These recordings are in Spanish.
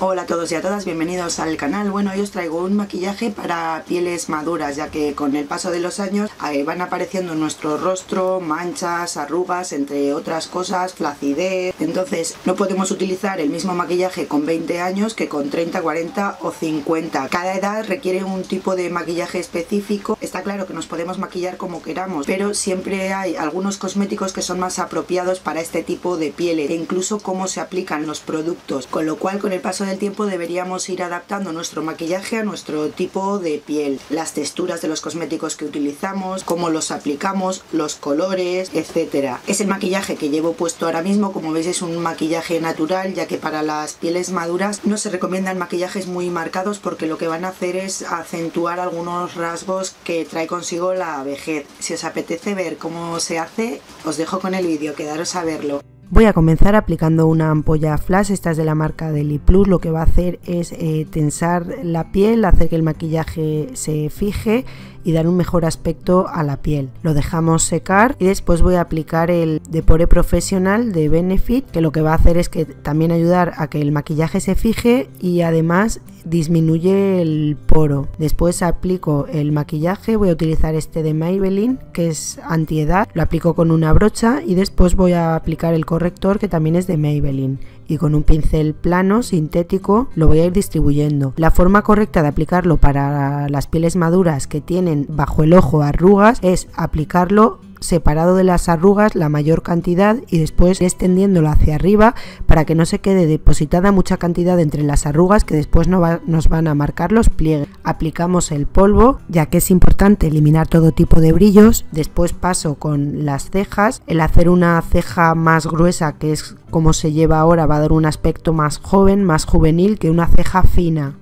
Hola a todos y a todas, bienvenidos al canal. Bueno, hoy os traigo un maquillaje para pieles maduras, ya que con el paso de los años eh, van apareciendo en nuestro rostro manchas, arrugas, entre otras cosas, flacidez. Entonces, no podemos utilizar el mismo maquillaje con 20 años que con 30, 40 o 50. Cada edad requiere un tipo de maquillaje específico. Está claro que nos podemos maquillar como queramos, pero siempre hay algunos cosméticos que son más apropiados para este tipo de pieles e incluso cómo se aplican los productos. Con lo cual, con el paso del tiempo deberíamos ir adaptando nuestro maquillaje a nuestro tipo de piel, las texturas de los cosméticos que utilizamos, cómo los aplicamos, los colores, etcétera. Es el maquillaje que llevo puesto ahora mismo, como veis es un maquillaje natural, ya que para las pieles maduras no se recomiendan maquillajes muy marcados porque lo que van a hacer es acentuar algunos rasgos que trae consigo la vejez. Si os apetece ver cómo se hace, os dejo con el vídeo, quedaros a verlo. Voy a comenzar aplicando una ampolla flash, esta es de la marca Deli Plus, lo que va a hacer es eh, tensar la piel, hacer que el maquillaje se fije y dar un mejor aspecto a la piel. Lo dejamos secar y después voy a aplicar el Depore Profesional de Benefit, que lo que va a hacer es que también ayudar a que el maquillaje se fije y además disminuye el poro. Después aplico el maquillaje, voy a utilizar este de Maybelline, que es antiedad, lo aplico con una brocha y después voy a aplicar el corrector que también es de Maybelline y con un pincel plano sintético lo voy a ir distribuyendo. La forma correcta de aplicarlo para las pieles maduras que tienen bajo el ojo arrugas es aplicarlo separado de las arrugas la mayor cantidad y después extendiéndolo hacia arriba para que no se quede depositada mucha cantidad entre las arrugas que después no nos van a marcar los pliegues. Aplicamos el polvo ya que es importante eliminar todo tipo de brillos. Después paso con las cejas. El hacer una ceja más gruesa que es como se lleva ahora va a dar un aspecto más joven, más juvenil que una ceja fina.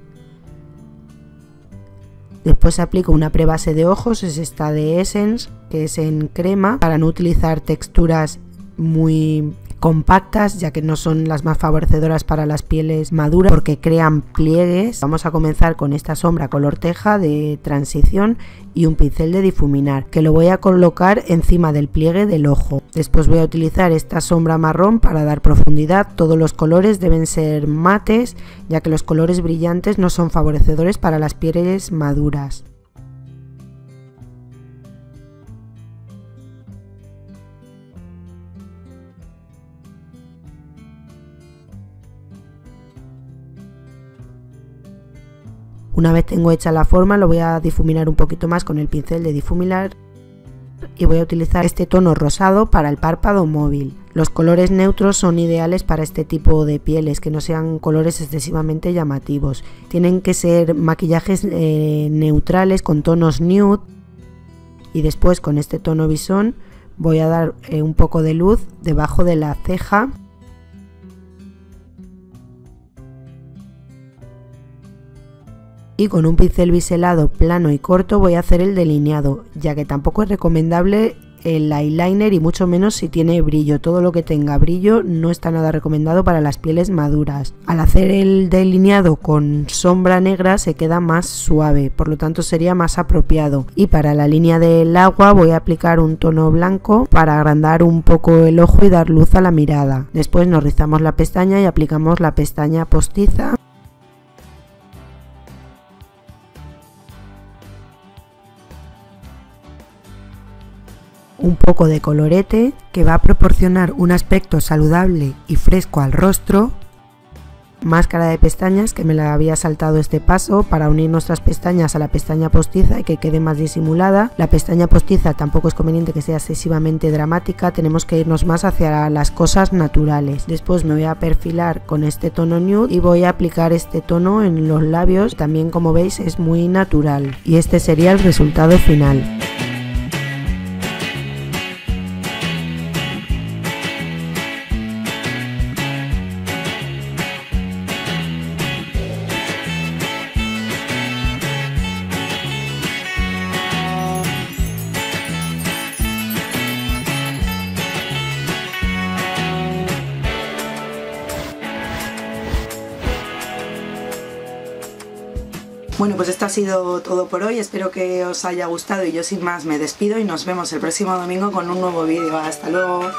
Después aplico una prebase de ojos, es esta de Essence, que es en crema, para no utilizar texturas muy compactas ya que no son las más favorecedoras para las pieles maduras porque crean pliegues. Vamos a comenzar con esta sombra color teja de transición y un pincel de difuminar que lo voy a colocar encima del pliegue del ojo. Después voy a utilizar esta sombra marrón para dar profundidad. Todos los colores deben ser mates ya que los colores brillantes no son favorecedores para las pieles maduras. Una vez tengo hecha la forma lo voy a difuminar un poquito más con el pincel de difuminar y voy a utilizar este tono rosado para el párpado móvil. Los colores neutros son ideales para este tipo de pieles, que no sean colores excesivamente llamativos. Tienen que ser maquillajes eh, neutrales con tonos nude y después con este tono bisón voy a dar eh, un poco de luz debajo de la ceja y con un pincel biselado plano y corto voy a hacer el delineado, ya que tampoco es recomendable el eyeliner y mucho menos si tiene brillo. Todo lo que tenga brillo no está nada recomendado para las pieles maduras. Al hacer el delineado con sombra negra se queda más suave, por lo tanto sería más apropiado. Y para la línea del agua voy a aplicar un tono blanco para agrandar un poco el ojo y dar luz a la mirada. Después nos rizamos la pestaña y aplicamos la pestaña postiza un poco de colorete que va a proporcionar un aspecto saludable y fresco al rostro, máscara de pestañas que me la había saltado este paso para unir nuestras pestañas a la pestaña postiza y que quede más disimulada. La pestaña postiza tampoco es conveniente que sea excesivamente dramática, tenemos que irnos más hacia las cosas naturales. Después me voy a perfilar con este tono nude y voy a aplicar este tono en los labios, también como veis es muy natural y este sería el resultado final. Bueno, pues esto ha sido todo por hoy. Espero que os haya gustado y yo sin más me despido y nos vemos el próximo domingo con un nuevo vídeo. Hasta luego.